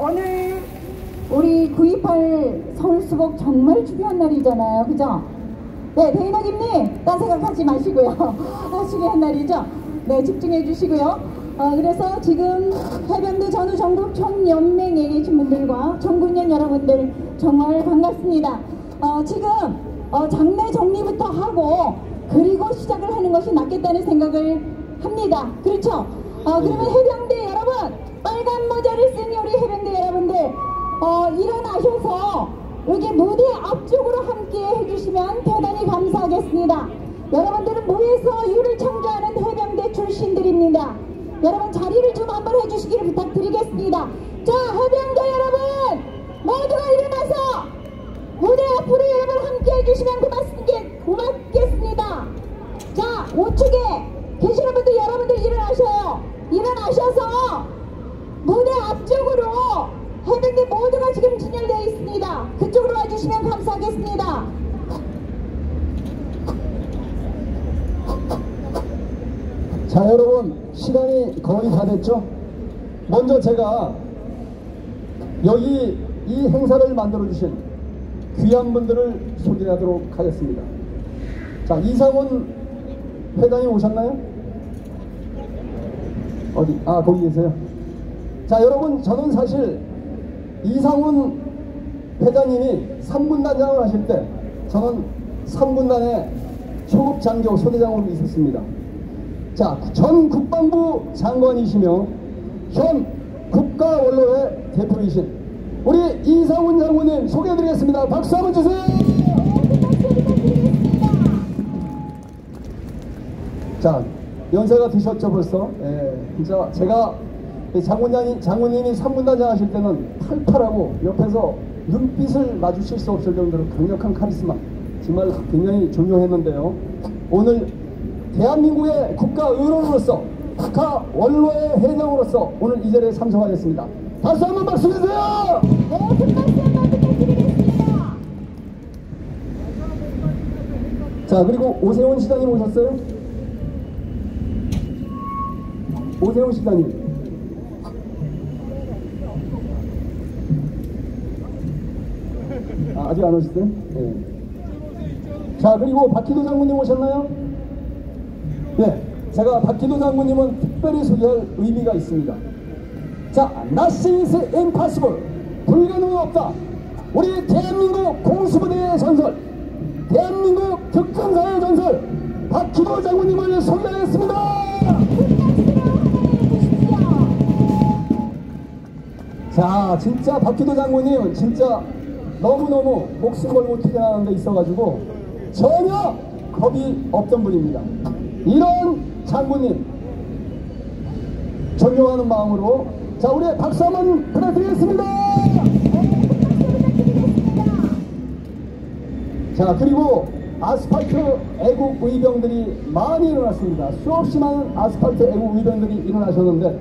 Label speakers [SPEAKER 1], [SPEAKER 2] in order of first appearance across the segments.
[SPEAKER 1] 오늘 우리 928 서울 수복 정말 중요한 날이잖아요. 그죠? 네, 대인학임님, 딴 생각하지 마시고요. 중요한 날이죠? 네, 집중해 주시고요. 어, 그래서 지금 해병대 전후 전국 총연맹에 계신 분들과 전군년 여러분들 정말 반갑습니다. 어, 지금 어, 장례 정리부터 하고 그리고 시작을 하는 것이 낫겠다는 생각을 합니다. 그렇죠? 어, 그러면 해병대 여러분, 빨간 모자를 쓴 우리 해병대 여러분들, 어, 일어나셔서 여기 무대 앞쪽으로 함께 해주시면 대단히 감사하겠습니다. 여러분들은 무에서 유를 창조하는 해병대 출신들입니다. 여러분 자리를 좀 한번 해주시기를 부탁드리겠습니다. 자, 해병대 여러분, 모두가 일어나서 무대 앞으로 여러분 함께 해주시면 고맙습니다. 고맙겠습니다. 자, 우측에 계시는 분들 여러분들 일어나셔요. 일어나셔서 무대 앞쪽으로 해병대 모두가 지금 진열되어 있습니다. 그쪽으로 와주시면 감사하겠습니다.
[SPEAKER 2] 자 여러분 시간이 거의 다 됐죠? 먼저 제가 여기 이 행사를 만들어 주신 귀한 분들을 소개하도록 하겠습니다. 자 이상훈 회장님 오셨나요? 어디? 아 거기 계세요. 자 여러분 저는 사실 이상훈 회장님이 3군단장을 하실 때 저는 3군단의 초급 장교 소대장으로 있었습니다. 자, 전 국방부 장관이시며 현 국가원로회 대표이신 우리 이상훈 장군님 소개해드리겠습니다. 박수 한번 주세요. 자, 연세가 드셨죠 벌써? 예, 진짜 제가 이 장군장이, 장군님이 3군단장 하실 때는 팔팔하고 옆에서 눈빛을 마주칠 수 없을 정도로 강력한 카리스마 정말 굉장히 존경했는데요. 오늘 대한민국의 국가 의원으로서 국가 원로의 회장으로서 오늘 이 자리에 참석하겠습니다. 다시 한번 박수 주세요.
[SPEAKER 1] 네, 큰 박수 한번 부탁드리겠습니다.
[SPEAKER 2] 자 그리고 오세훈 시장님 오셨어요? 오세훈 시장님. 아, 아직 안 오셨어요? 네. 자 그리고 박희도 장군님 오셨나요? 네, 제가 박기도 장군님은 특별히 소개할 의미가 있습니다. 자, Nothing is impossible. 불가능은 없다. 우리 대한민국 공수부대의 전설, 대한민국 특전사의 전설, 박기도 장군님을 소개하겠습니다. 자, 진짜 박기도 장군님, 진짜 너무너무 목숨 걸고 투쟁하는 데 있어가지고 전혀 겁이 없던 분입니다. 이런 장군님 존경하는 마음으로 자 우리 박수 한번 부탁드리겠습니다. 자 그리고 아스팔트 애국 의병들이 많이 일어났습니다. 수없이 많은 아스팔트 애국 의병들이 일어나셨는데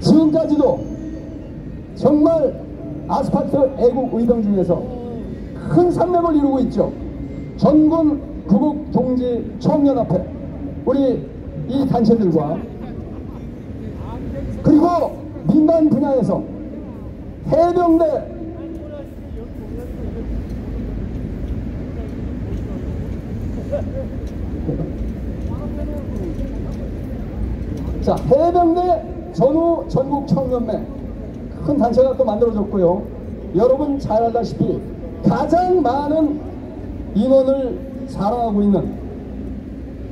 [SPEAKER 2] 지금까지도 정말 아스팔트 애국 의병 중에서 큰 산맥을 이루고 있죠. 전군 구국 동지 청년협회. 우리 이 단체들과. 그리고 민간 분야에서 해병대. 자 해병대 전후 전국 청년매 큰 단체가 또 만들어졌고요 여러분 잘 알다시피 가장 많은 인원을 자랑하고 있는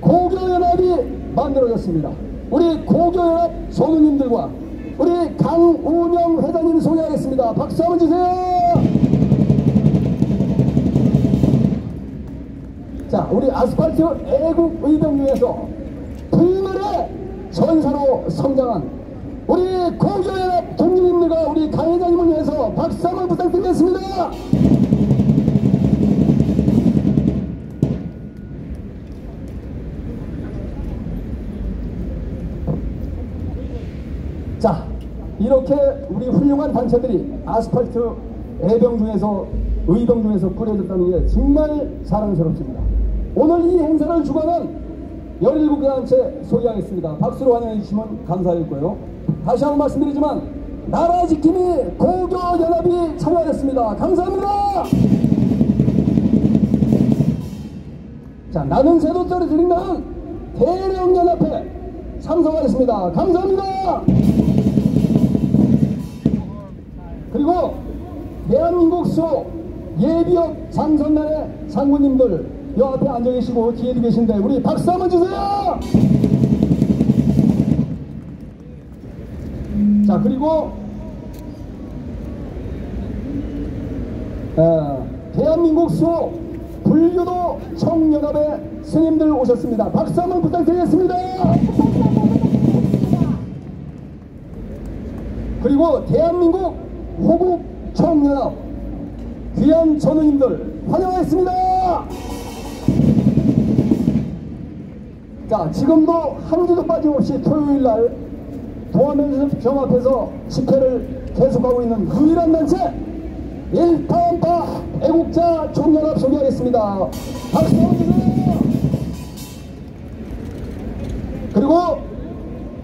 [SPEAKER 2] 고교연합이 만들어졌습니다. 우리 고교연합 소누님들과 우리 강우명 회장님 소개하겠습니다. 박수 한번 주세요. 자, 우리 아스팔트 애국 의병 중에서 불멸의 전사로 성장한 우리 고교연합 동지님들과 우리 강 회장님을 위해서 박수 한번 부탁드리겠습니다. 자, 이렇게 우리 훌륭한 단체들이 아스팔트 애병 중에서 의병 중에서 꾸려졌다는 게 정말 자랑스럽습니다. 오늘 이 행사를 주관한 17개 단체 소개하겠습니다. 박수로 환영해 주시면 감사하겠고요. 다시 한번 말씀드리지만 나라 지킴이 고교연합이 참여하였습니다. 감사합니다. 자, 나는 제도자를 드린다는 대령연합회 참석하였습니다. 감사합니다. 그리고 대한민국 수 예비역 장선단의 장군님들 요 앞에 앉아 계시고 뒤에도 계신데 우리 박수 한번 주세요. 그리고 어, 대한민국 수 불교도 청연합의 스님들 오셨습니다. 박수 한번 부탁드리겠습니다. 그리고 대한민국 호국 청연합 귀한 전우님들 환영하겠습니다. 자 지금도 한 주도 빠짐없이 토요일 날 동아면접 앞에서 집회를 계속하고 있는 유일한 단체 일파원파 애국자 총연합 소개하겠습니다. 박수 주세요. 그리고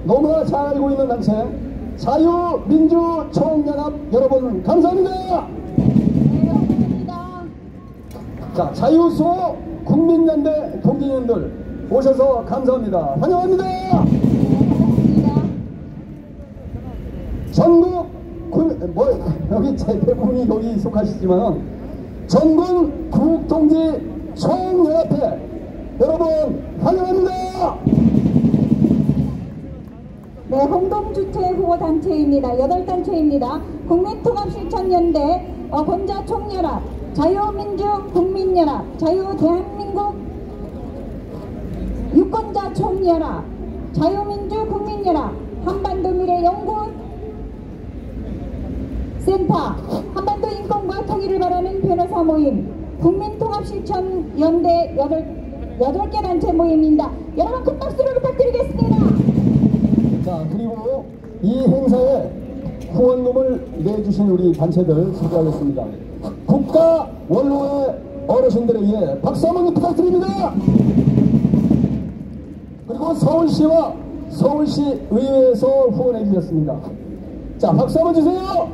[SPEAKER 2] 너무나 잘 알고 있는 단체 자유민주총연합 여러분 감사합니다.
[SPEAKER 1] 네, 감사합니다.
[SPEAKER 2] 자 자유수호 국민연대 동지님들 오셔서 감사합니다. 환영합니다. 전국 군, 뭐, 여기 제 대부분이 여기 속하시지만 전국 국동지 총연합회 여러분 환영합니다.
[SPEAKER 1] 네, 홍동주체 후보단체입니다. 여덟 단체입니다. 국민통합실천연대, 어, 권자총연합, 자유민주국민연합, 자유대한민국 유권자총연합, 자유민주국민연합, 한반도미래연구원 센터, 한반도 인권과 통일을 바라는 변호사 모임, 국민통합실천연대 여덟, 여덟 개 단체 모임입니다. 여러분 큰 박수를 부탁드리겠습니다.
[SPEAKER 2] 자 그리고 이 행사에 후원금을 내주신 우리 단체들 소개하겠습니다. 국가 원로의 어르신들에 의해 박수 한번 부탁드립니다. 그리고 서울시와 서울시 의회에서 후원해 주셨습니다. 자 박수 한번 주세요.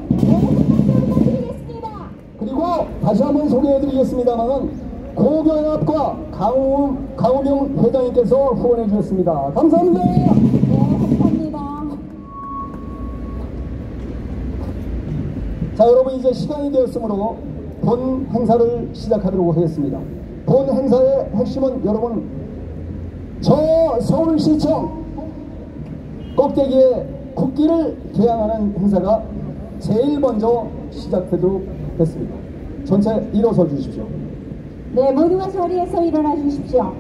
[SPEAKER 2] 그리고 다시 한번 소개해드리겠습니다만은 고교연합과 강우, 강우명 회장님께서 후원해 주셨습니다. 감사합니다.
[SPEAKER 1] 네, 감사합니다.
[SPEAKER 2] 자 여러분 이제 시간이 되었으므로 본 행사를 시작하도록 하겠습니다. 본 행사의 핵심은 여러분 저 서울시청 꼭대기에 국기를 개항하는 행사가 제일 먼저 시작되도록 했습니다. 전체 일어서 주십시오.
[SPEAKER 1] 네, 모두가 자리에서 일어나 주십시오.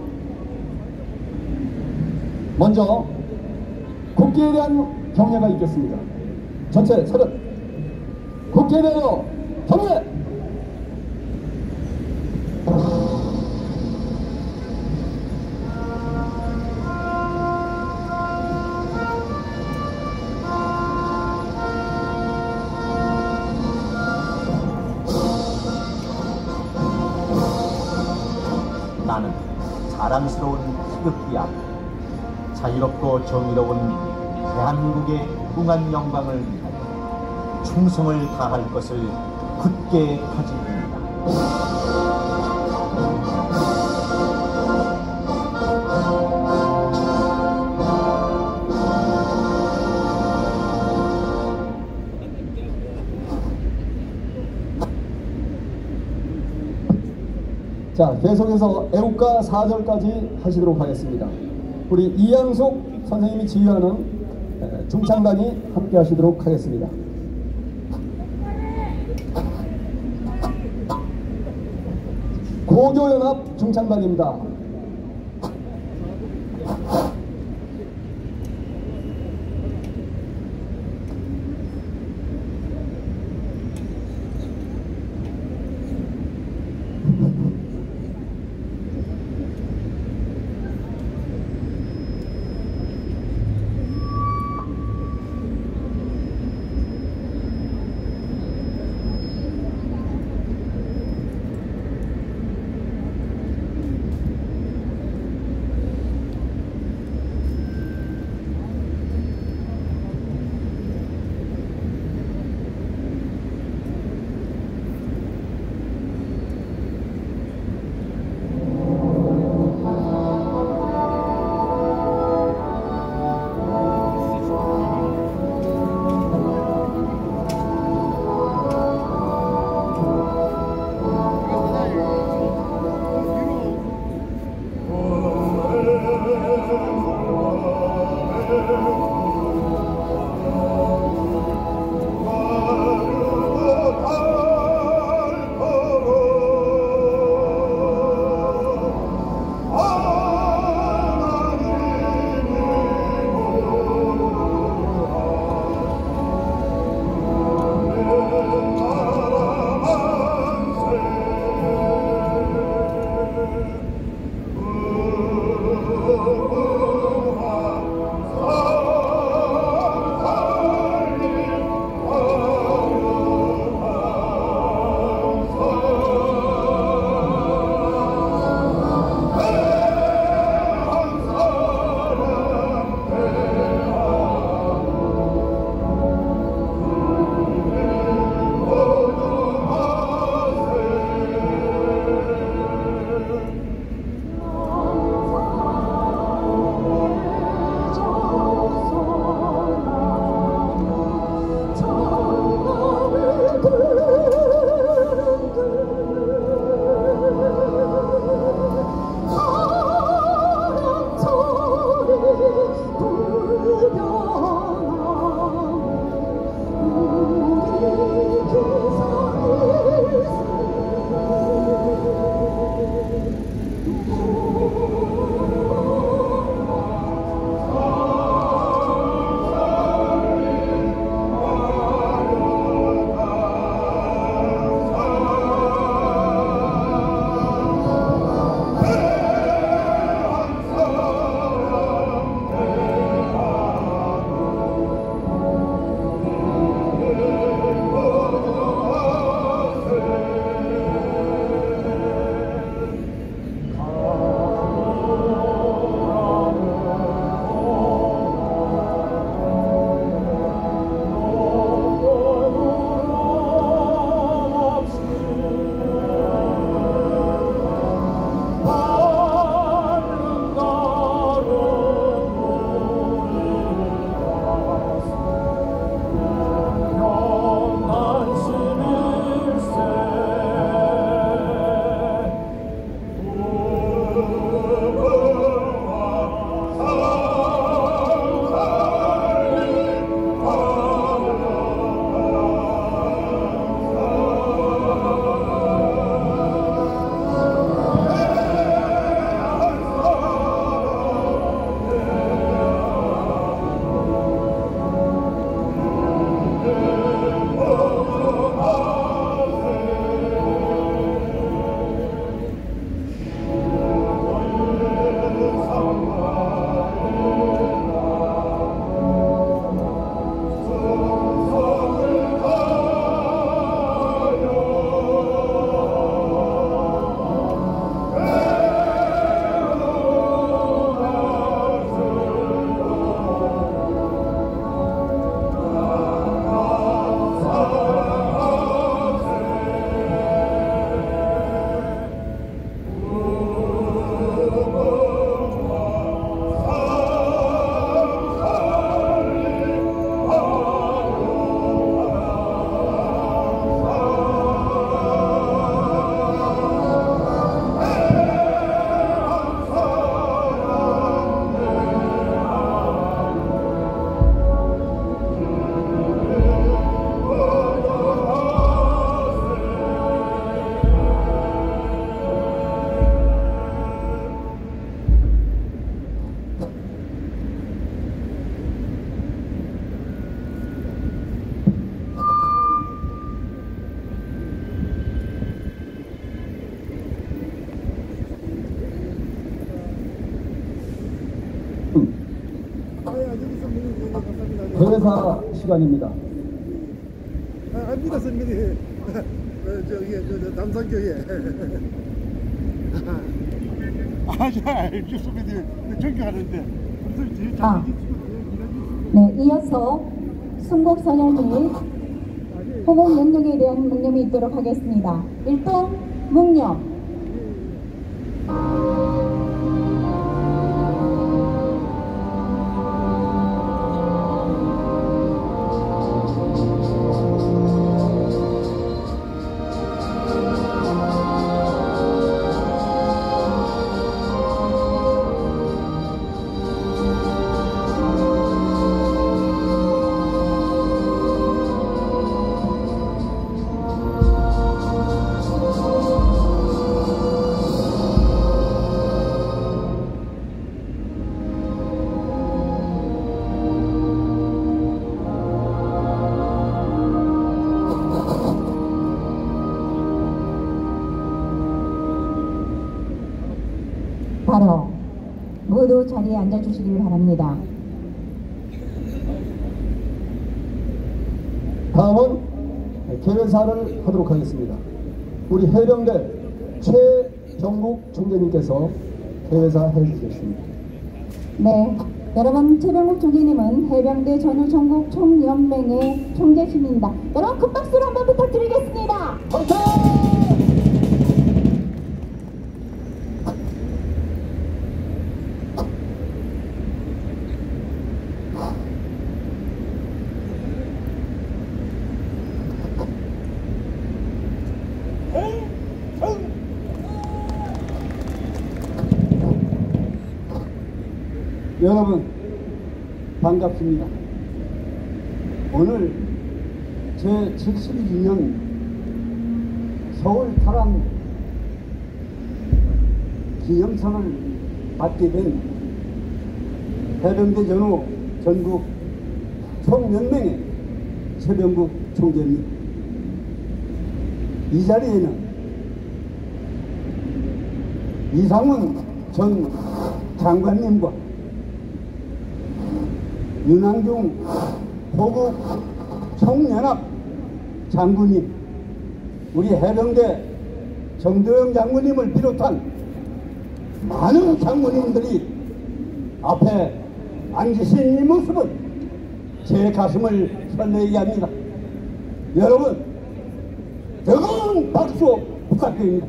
[SPEAKER 2] 먼저 국기에 대한 경례가 있겠습니다. 전체 차렷. 국기에 대하여 경례.
[SPEAKER 3] 자랑스러운 태극기야. 자유롭고 정의로운 대한민국의 무궁한 영광을 위하여 충성을 다할 것을 굳게 가집니다.
[SPEAKER 2] 자, 계속해서 애국가 4절까지 하시도록 하겠습니다. 우리 이양숙 선생님이 지휘하는 에, 중창단이 함께 하시도록 하겠습니다. 고교연합 중창단입니다.
[SPEAKER 4] 시간입니다.
[SPEAKER 5] 아, 압니다 선배님 어, 저기 저, 저 남산교회 아 잘 알죠 선배님 존경하는데 무슨 제일
[SPEAKER 1] 아.
[SPEAKER 5] 잘생긴 친구
[SPEAKER 1] 네, 이어서 순국선열 및 호국 영역에 대한 묵념이 있도록 하겠습니다. 1등 모두 자리에 앉아주시길 바랍니다.
[SPEAKER 4] 다음은 개회사를 하도록 하겠습니다. 우리 해병대 최정국 총재님께서 개회사 해주시겠습니다.
[SPEAKER 1] 네, 여러분 최병국 총재님은 해병대 전후전국 총연맹의 총재십니다. 여러분 큰 박수로 한번 부탁드리겠습니다.
[SPEAKER 4] 여러분 반갑습니다. 오늘 제 72년 서울 탈환 기념상을 받게 된 해병대 전후 전국 총연맹의 최병국 총재입니다. 이 자리에는 이상훈 전 장관님과 윤항중 호국 총연합 장군님, 우리 해병대 정도영 장군님을 비롯한 많은 장군님들이 앞에 앉으신 이 모습은 제 가슴을 설레게 합니다. 여러분, 뜨거운 박수 부탁드립니다.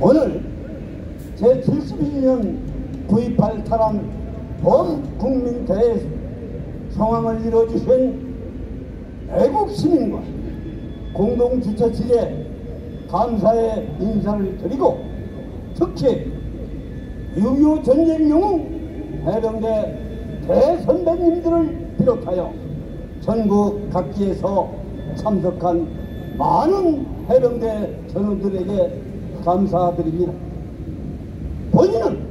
[SPEAKER 4] 오늘 제72년 9.28 탈환 범국민대회 성황을 이뤄주신 애국 시민과 공동 주최 측에 감사의 인사를 드리고 특히 6.25 전쟁 영웅 해병대 대선배님들을 비롯하여 전국 각지에서 참석한 많은 해병대 전우들에게 감사드립니다. 본인은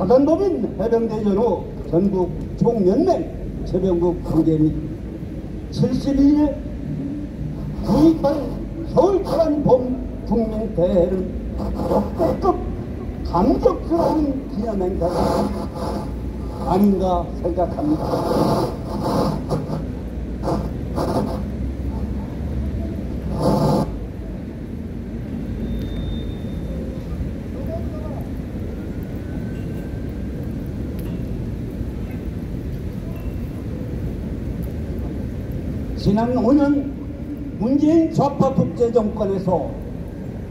[SPEAKER 4] 사단법인 해병대 전 후 전국 총연맹 최병국 총재입니다. 72일 9.28 서울 탈환 봄 국민대회는 역대급 감격스러운 기념행사가 아닌가 생각합니다. 지난 5년 문재인 좌파 독재 정권에서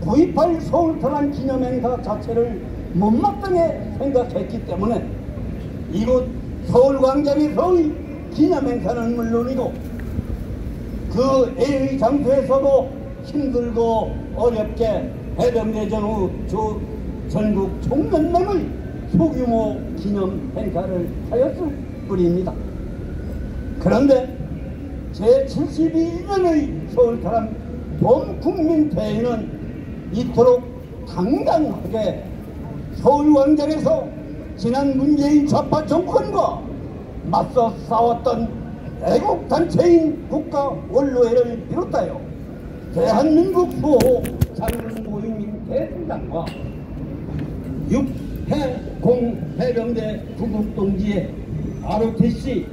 [SPEAKER 4] 9.28 서울 탈환 기념행사 자체를 못마땅해 생각했기 때문에 이곳 서울광장에서의 기념행사는 물론이고 그 A의 장소에서도 힘들고 어렵게 해병대 전후 조 전국 총연맹의 소규모 기념 행사를 하였을 뿐입니다. 그런데 제72년의 서울타람 범국민대회는 이토록 당당하게 서울광장에서 지난 문재인 좌파 정권과 맞서 싸웠던 애국단체인 국가원로회를 비롯하여 대한민국 수호 장군 모임 대승당과 육해공 해병대 구국동지에 ROTC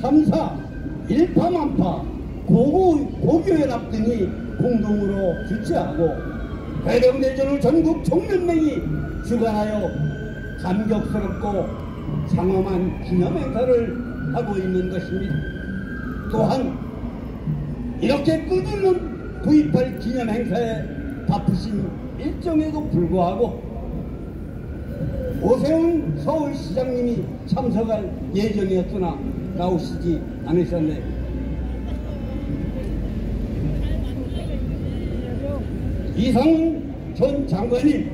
[SPEAKER 4] 3사 일파만파 고교연합 등이 공동으로 주최하고 해병대전후 전국 총연맹이 주관하여 감격스럽고 장엄한 기념행사를 하고 있는 것입니다. 또한 이렇게 끝없는 9.28 기념행사에 바쁘신 일정에도 불구하고 오세훈 서울시장님이 참석할 예정이었으나 나오시지 않으셨네요. 이상훈 전 장관님,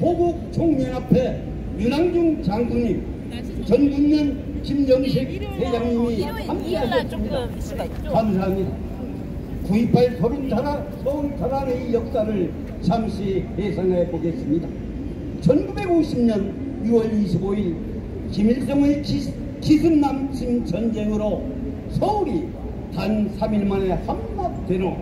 [SPEAKER 4] 호국 총연합회 윤항중 장군님, 전국면 김정식 회장님이 함께하셨습니다. 감사합니다. 9.28 서울 탈환, 서울 탈환의 역사를 잠시 해상해 보겠습니다. 1950년 6월 25일 김일성의 기, 기습남침 전쟁으로 서울이 단 3일 만에 함락된 후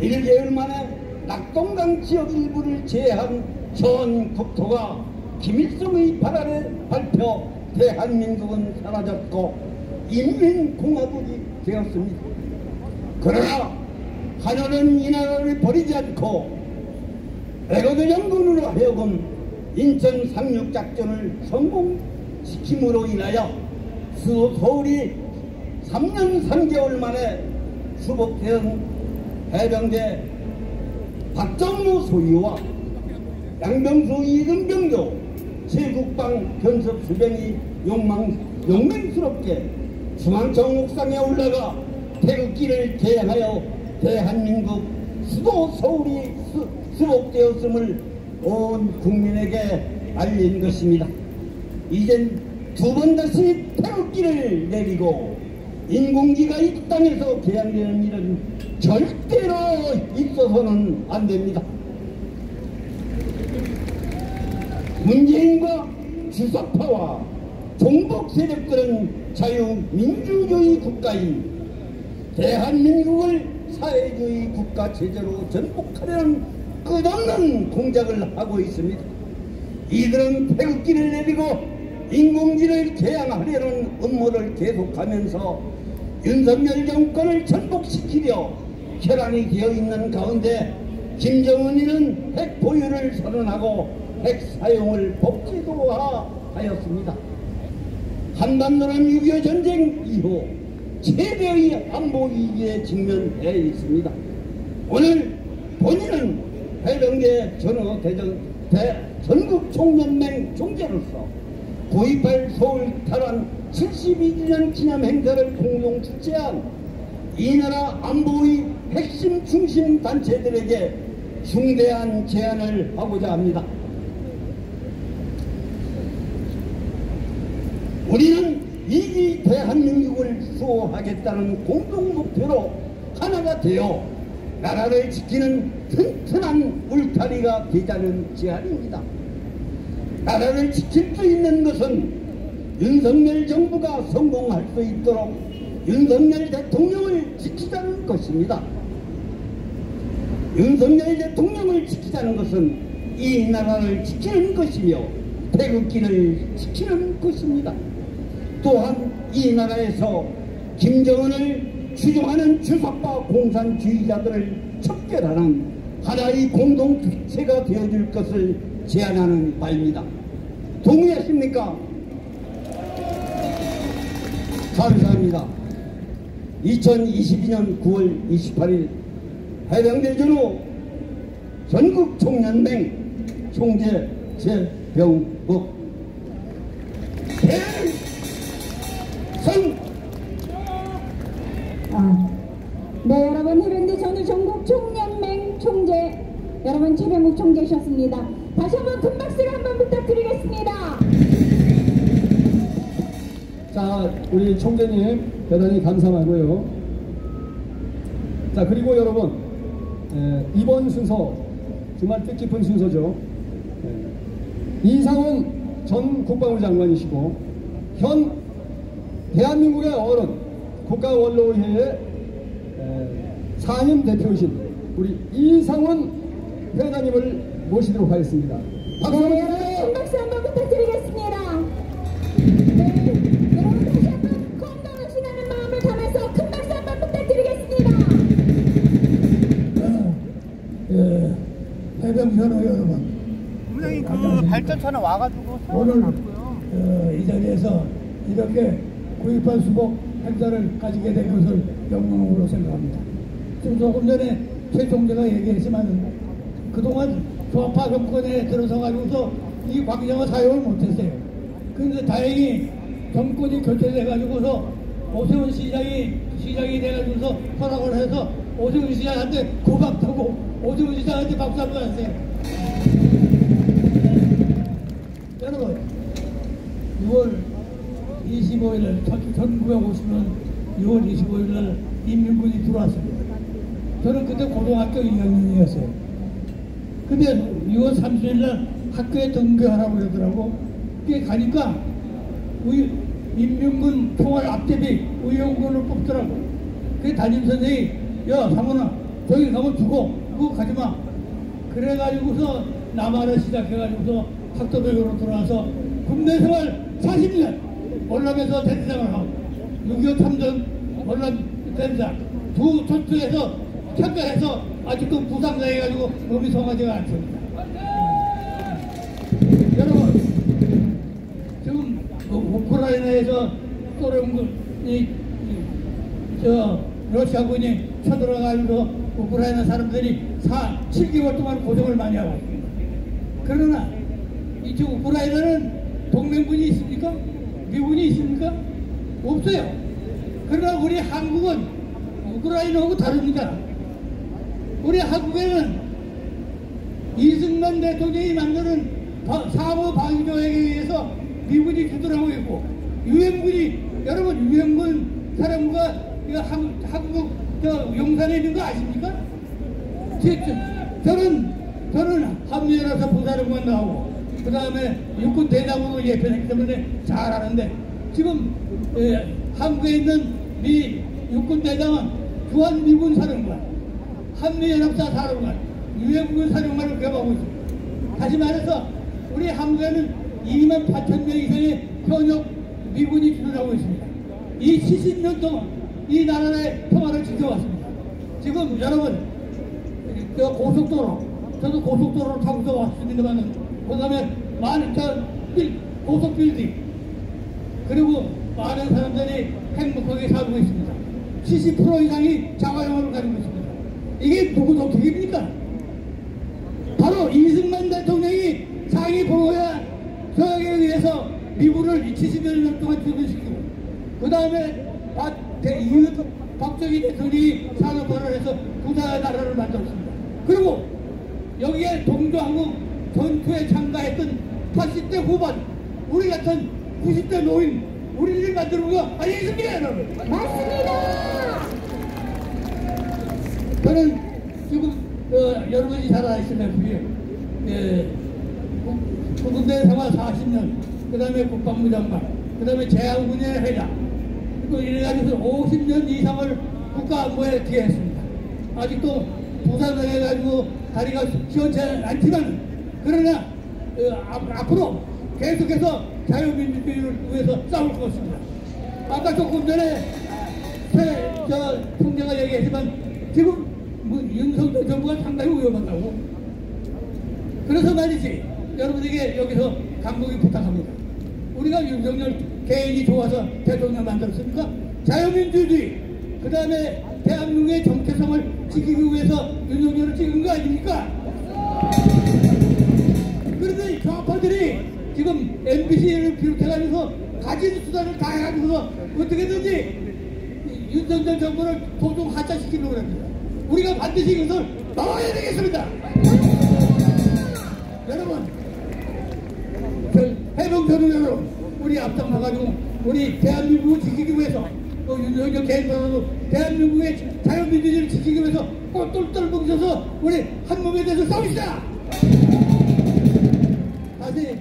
[SPEAKER 4] 1개월 만에 낙동강 지역 일부를 제외한 전 국토가 김일성의 발아래 발표 대한민국은 사라졌고 인민공화국이 되었습니다. 그러나 하늘은 이 나라를 버리지 않고 애고도 연군으로 하여금 인천 상륙작전을 성공시킴으로 인하여 수도 서울이 3년 3개월 만에 수복된 해병대 박정무 소위와 양병수 이등병도 제국방 견습 수병이 욕망, 용맹스럽게 중앙청 옥상에 올라가 태극기를 개항하여 대한민국 수도 서울이 수, 수복되었음을 온 국민에게 알린 것입니다. 이젠 두 번 다시 태극기를 내리고 인공지가 이 땅에서 개항되는 일은 절대로 있어서는 안 됩니다. 문재인과 주사파와 종북 세력들은 자유민주주의 국가인 대한민국을 사회주의 국가 체제로 전복하려는 끝없는 공작을 하고 있습니다. 이들은 태극기를 내리고 인공지를 개항하려는 음모를 계속하면서 윤석열 정권을 전복시키려 혈안이 되어 있는 가운데 김정은이는 핵 보유를 선언하고 핵 사용을 복지도하였습니다. 한반도는 6.25 전쟁 이후 최대의 안보 위기에 직면해 있습니다. 오늘 본인은 해병대 전후 대전 대 전국 총연맹 총재로서 9.28 서울 탈환 72주년 기념 행사를 공동 주최한 이 나라 안보의 핵심 중심 단체들에게 중대한 제안을 하고자 합니다. 우리는 이기 대한민국을 수호하겠다는 공동 목표로 하나가 되어 나라를 지키는 튼튼한 울타리가 되자는 제안입니다. 나라를 지킬 수 있는 것은 윤석열 정부가 성공할 수 있도록 윤석열 대통령을 지키자는 것입니다. 윤석열 대통령을 지키자는 것은 이 나라를 지키는 것이며 태극기를 지키는 것입니다. 또한 이 나라에서 김정은을 추종하는 주사파 공산주의자들을 척결하는 하나의 공동체가 되어줄 것을 제안하는 바입니다. 동의하십니까? 감사합니다. 2022년 9월 28일 해병대 전 후 전국 총연맹 총재 최병국 대성
[SPEAKER 1] 아, 네 여러분 해병대 전후 전국 총연맹 총재 여러분 최병국 총재셨습니다. 다시 한번 큰 박수를 한번 부탁드리겠습니다.
[SPEAKER 2] 자, 우리 총재님 대단히 감사하고요. 자, 그리고 여러분 에, 이번 순서 정말 뜻깊은 순서죠. 에, 이상훈 전 국방부 장관이시고 현 대한민국의 어른 국가원로회의 에, 상임 대표이신 우리 이상훈 회장님을 모시도록 하겠습니다. 박수 한번
[SPEAKER 1] 네,
[SPEAKER 2] 주세요.
[SPEAKER 6] 해병 현호 여러분,
[SPEAKER 4] 부장님 그 발전차는 와가지고
[SPEAKER 6] 오늘 어, 이 자리에서 이렇게 9.18 수복 행사를 가지게 된 것을 영광으로 생각합니다. 지금 조금 전에 최 총재가 얘기했지만 그동안 좌파 정권에 들어서 가지고서 이 광장을 사용을 못했어요. 그런데 다행히 정권이 교체돼 가지고서 오세훈 시장이 시장이 돼가지고서 허락을 해서 오세훈 시장한테 고맙다고 오세훈 시장한테 박수 한번 하세요. 여러분 6월 25일 날 1950년 6월 25일 날 인민군이 들어왔습니다. 저는 그때 고등학교 2학년이었어요. 근데 6월 30일 날 학교에 등교하라고 그러더라고. 그게 가니까 의, 인민군 총알 앞대비 의용군을 뽑더라고. 그 담임선생이 야 상훈아 저기 가면 죽어. 그거 가지 마. 그래가지고서 남한을 시작해가지고서 학도백으로 들어와서 군대 생활 40년 월남에서 대대장을 하고 6.25 참전 월남 대대장 두 전투에서 참가해서 아직도 부상당해가지고 몸이 성하지가 않습니다. 여러분 지금 그 우크라이나에서 소련군이 저 러시아군이 쳐들어가지고 우크라이나 사람들이 4, 7개월 동안 고생을 많이 하고. 그러나 이쪽 우크라이나는 동맹군이 있습니까? 미군이 있습니까? 없어요. 그러나 우리 한국은 우크라이나하고 다릅니다. 우리 한국에는 이승만 대통령이 만드는 바- 사무 방위조약에 의해서 미군이 주둔하고 있고 유엔군이 여러분 유엔군 사령부가 이거 한, 한국 저 용산에 있는 거 아십니까? 제- 저- 저는 저는 한미연합사 부사령관 나오고 그 다음에 육군 대장으로 예편했기 때문에 잘 아는데 지금 에, 한국에 있는 미 육군 대장은 주한 미군 사령관 한미연합사 사령관 유엔군 사령관을 겸하고 있습니다. 다시 말해서 우리 한국에는 2만 8천 명 이상의 현역 미군이 주둔하고 있습니다. 이 70년 동안 이 나라의 평화를 지켜왔습니다. 지금 여러분 저 고속도로 저도 고속도로를 타고서 왔습니다만 그 다음에 많은 저 빌- 고속 빌딩 그리고 많은 사람들이 행복하게 살고 있습니다. 70% 이상이 자가용을 가지고 있습니다. 이게 누구 덕택입니까? 바로 이승만 대통령이 상위 보호야 서약에 의해서 미국을 70여 년 동안 주둔시키고 그 다음에 박정희 대통령이 산업화를 해서 부자 나라를 만들었습니다. 그리고 여기에 동조한국 전투에 참가했던 80대 후반 우리 같은 90대 노인 우리를 만드는 거 아니겠습니까 여러분?
[SPEAKER 1] 맞습니다.
[SPEAKER 6] 저는 지금 어, 여러분이 잘 아시다시피 예, 국- 국군대 생활 40년 그 다음에 국방부 장관 그 다음에 제한군의 회장 그리고 이래가지고 50년 이상을 국가 안보에 기여했습니다 아직도 부상을 해가지고 다리가 시원치 않지만 그러나 어, 앞, 앞으로 계속해서 자유민주주의를 위해서 싸울 것입니다 아까 조금 전에 최, 저, 총재가 얘기했지만 지금 뭐 윤석열 정부가 상당히 위험하다고. 그래서 말이지, 여러분에게 여기서 강국이 부탁합니다. 우리가 윤석열 개인이 좋아서 대통령 만들었습니까? 자유민주주의, 그 다음에 대한민국의 정체성을 지키기 위해서 윤석열을 찍은 거 아닙니까? 그런데 이 좌파들이 지금 MBC를 비롯해가지고 가진 수단을 다 해가지고서 어떻게든지 윤석열 정부를 도중 하차시키려고 합니다. 우리가 반드시 이것을 막아야 되겠습니다. 여러분, 저 해병대로 여러분, 우리 앞장서가지고 우리 대한민국을 지키기 위해서 또 윤석열 개인으로도 대한민국의 자유민주주의를 지키기 위해서 똘똘 뭉쳐서 우리 한 몸에 대해서 싸웁시다. 다시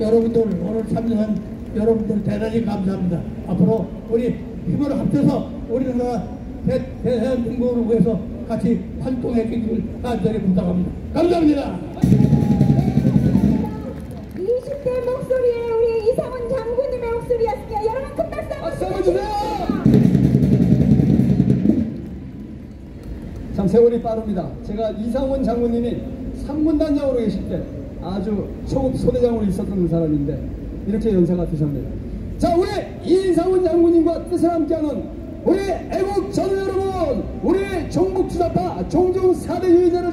[SPEAKER 6] 여러분들 오늘 참여한 여러분들 대단히 감사합니다. 앞으로 우리 힘을 합쳐서 우리나라 대, 대한민국을 위해서 같이 활동해 주기를 간절히 부탁합니다. 감사합니다.
[SPEAKER 1] 20대 목소리에 우리 이상훈 장군님의 목소리였습니다.
[SPEAKER 2] 참 세월이 빠릅니다. 제가 이상원 장군님이 상문단장으로 계실 때 아주 초급 소대장으로 있었던 사람인데 이렇게 연세가 드셨네요. 자, 우리 이상원 장군님과 뜻을 함께하는 우리 애국 전우 여러분, 우리 종북주사파 종종 4대 유의자를